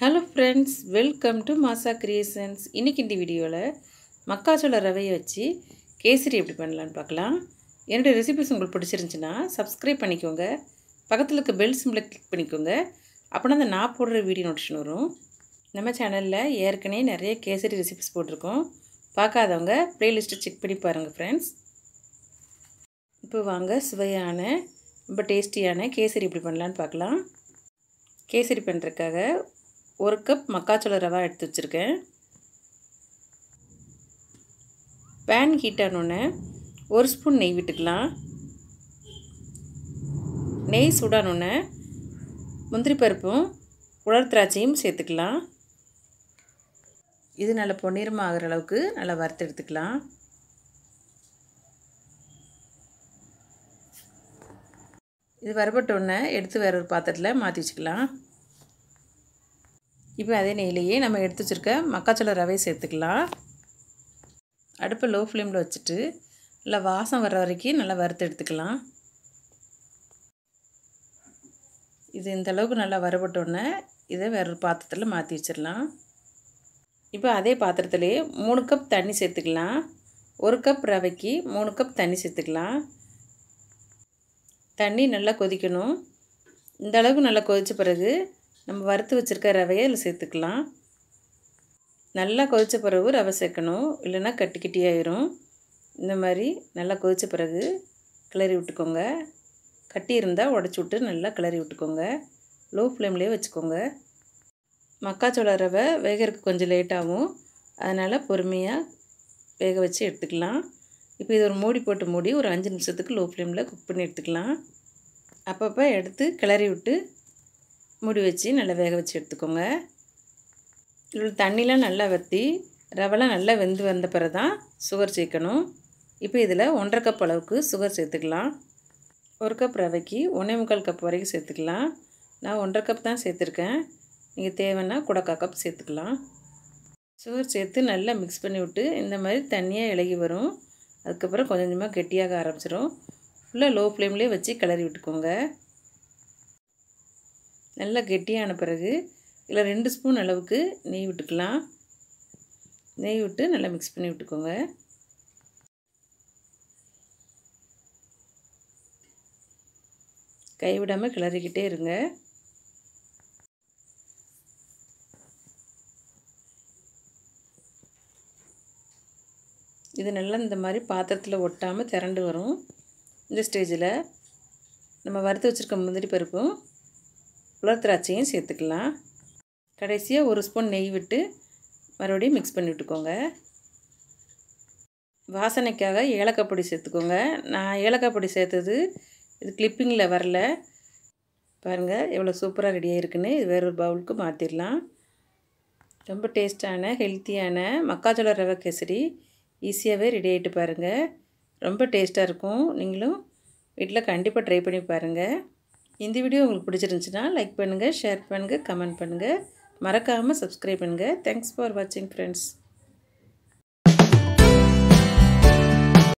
Hello friends welcome to Masa creations இன்றைக்கி இந்த வீடியோவில் மக்காச்சோள ரவையை வச்சு கேசரி எப்படி பண்ணலான்னு பார்க்கலாம். என்னுடைய ரெசிபிஸ் உங்களுக்கு பிடிச்சிருந்துச்சின்னா சப்ஸ்கிரைப் பண்ணிக்கோங்க. பக்கத்தில் இருக்க பெல் சிம்பிளை கிளிக் பண்ணிக்கோங்க. அப்படின்னா அந்த நான் போடுற வீடியோ நோட்டிஷன் வரும். நம்ம சேனலில் ஏற்கனவே நிறைய கேசரி ரெசிபிஸ் போட்டிருக்கோம். பார்க்காதவங்க ப்ளேலிஸ்ட்டை செக் பண்ணி பாருங்கள் ஃப்ரெண்ட்ஸ் இப்போ வாங்க சுவையான ரொம்ப டேஸ்டியான கேசரி எப்படி பண்ணலான்னு பார்க்கலாம். கேசரி பண்ணுறதுக்காக ஒரு கப் மக்காச்சோள ரவா எடுத்து வச்சுருக்கேன். பேன் ஹீட் ஆனோடனே ஒரு ஸ்பூன் நெய் விட்டுக்கலாம். நெய் சூடானோடனே முந்திரி பருப்பும் உலர் திராட்சையும் சேர்த்துக்கலாம். இது நல்லா பொன்னிறமாக ஆகிற அளவுக்கு நல்லா வறுத்து எடுத்துக்கலாம். இது வரப்பட்டோடனே எடுத்து வேற ஒரு பாத்திரத்தில் மாற்றி வச்சுக்கலாம். இப்போ அதே நெய்லேயே நம்ம எடுத்து வச்சுருக்க மக்காச்சோள ரவையை சேர்த்துக்கலாம். அடுப்பை லோ ஃப்ளேமில் வச்சுட்டு நல்லா வாசம் வர்ற வரைக்கும் நல்லா வறுத்து எடுத்துக்கலாம். இது இந்த அளவுக்கு நல்லா வரப்பட்டோடனே இதை வேற ஒரு பாத்திரத்தில் மாற்றி வச்சிடலாம். இப்போ அதே பாத்திரத்துலேயே மூணு கப் தண்ணி சேர்த்துக்கலாம். ஒரு கப் ரவைக்கு மூணு கப் தண்ணி சேர்த்துக்கலாம். தண்ணி நல்லா கொதிக்கணும். இந்த அளவுக்கு நல்லா கொதித்த பிறகு நம்ம வறுத்து வச்சுருக்க ரவையை அதில் சேர்த்துக்கலாம். நல்லா கொதித்த பிறகு ரவை சேர்க்கணும். இல்லைன்னா கட்டி இந்த மாதிரி நல்லா கொதித்த பிறகு கிளறி விட்டுக்கோங்க. கட்டி இருந்தால் உடச்சி விட்டு நல்லா கிளறி விட்டுக்கோங்க. லோ ஃப்ளேம்லேயே வச்சுக்கோங்க. மக்காச்சோள ரவை வேகிறதுக்கு கொஞ்சம் லேட்டாகும் அதனால் பொறுமையாக வேக வச்சு எடுத்துக்கலாம். இப்போ இது ஒரு மூடி போட்டு மூடி ஒரு அஞ்சு நிமிஷத்துக்கு லோ ஃப்ளேமில் குக் பண்ணி எடுத்துக்கலாம். அப்பப்போ எடுத்து கிளறி விட்டு மூடி வச்சு நல்லா வேக வச்சு எடுத்துக்கோங்க. இதில் தண்ணிலாம் நல்லா வற்றி ரவெல்லாம் நல்லா வெந்து வந்த பிறகு தான் சுகர் சேர்க்கணும். இப்போ இதில் ஒன்றரை கப் அளவுக்கு சுகர் சேர்த்துக்கலாம். ஒரு கப் ரவைக்கு ஒன்றே முக்கால் கப் வரைக்கும் சேர்த்துக்கலாம். நான் ஒன்றரை கப் தான் சேர்த்துருக்கேன். நீங்கள் தேவைன்னா குடக்கா கப் சேர்த்துக்கலாம். சுகர் சேர்த்து நல்லா மிக்ஸ் பண்ணி விட்டு இந்த மாதிரி தண்ணியாக இலகி வரும். அதுக்கப்புறம் கொஞ்சம் கொஞ்சமாக கெட்டியாக ஆரம்பிச்சிடும் ஃபுல்லாக லோ ஃப்ளேம்லேயே வச்சு கிளறி விட்டுக்கோங்க. நல்லா கெட்டியான பிறகு இதில் ரெண்டு ஸ்பூன் அளவுக்கு நெய் விட்டுக்கலாம். நெய் விட்டு நல்லா மிக்ஸ் பண்ணி விட்டுக்கோங்க. கைவிடாமல் கிளறிக்கிட்டே இருங்க. இது நல்லா இந்த மாதிரி பாத்திரத்தில் ஒட்டாமல் திரண்டு வரும். இந்த ஸ்டேஜில் நம்ம வறுத்து வச்சுருக்க முந்திரி பருப்பும் உலர் திராட்சையும் சேர்த்துக்கலாம். கடைசியாக ஒரு ஸ்பூன் நெய் விட்டு மறுபடியும் மிக்ஸ் பண்ணி விட்டுக்கோங்க. வாசனைக்காக ஏலக்காய் பொடி சேர்த்துக்கோங்க. நான் ஏலக்காய் பொடி சேர்த்தது இது கிளிப்பிங்கில் வரல. பாருங்கள் எவ்வளோ சூப்பராக ரெடியாக இருக்குன்னு இது வேற ஒரு பவுலுக்கு மாற்றிடலாம் ரொம்ப டேஸ்ட்டான ஹெல்த்தியான மக்காச்சோள ரவை கேசரி ஈஸியாகவே ரெடி ஆகிட்டு பாருங்கள் ரொம்ப டேஸ்ட்டாக இருக்கும். நீங்களும் வீட்டில் கண்டிப்பாக ட்ரை பண்ணி பாருங்கள் இந்த வீடியோ உங்களுக்கு பிடிச்சிருந்துச்சின்னா லைக் பண்ணுங்கள் ஷேர் பண்ணுங்கள் கமெண்ட் பண்ணுங்கள் மறக்காமல் சப்ஸ்கிரைப் பண்ணுங்கள் தேங்க்ஸ் ஃபார் வாட்சிங் ஃப்ரெண்ட்ஸ்